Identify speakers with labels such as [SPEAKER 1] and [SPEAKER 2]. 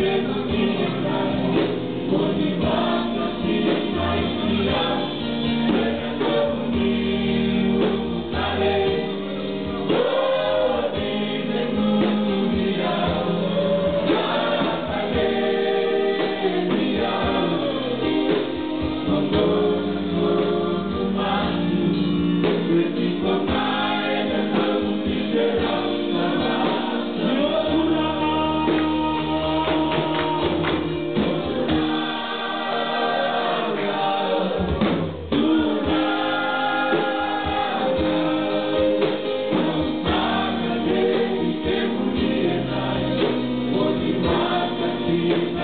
[SPEAKER 1] Hallelujah. Thank you.